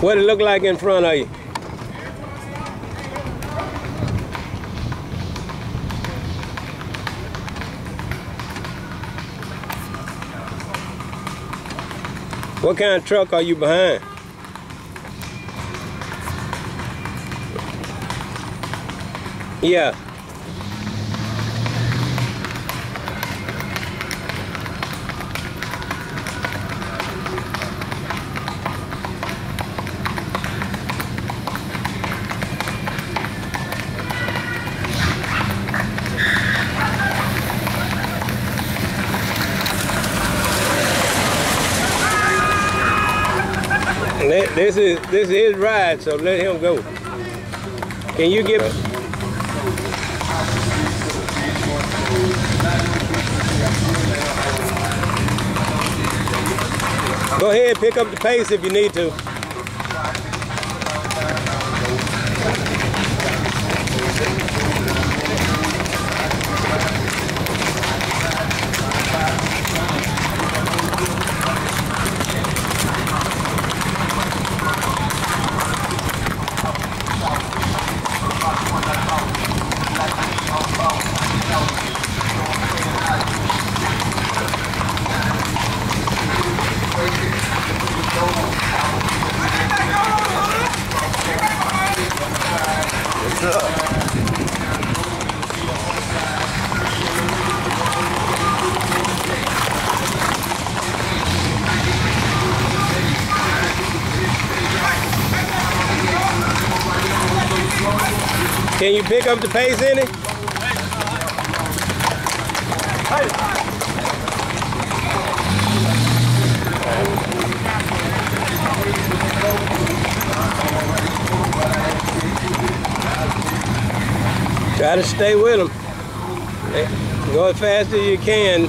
What it look like in front of you? What kind of truck are you behind? Yeah. Let- This is this is his ride, so let him go. Can you give? Go ahead, pick up the pace if you need to. Can you pick up the pace in it? Try to stay with them. Go as fast as you can.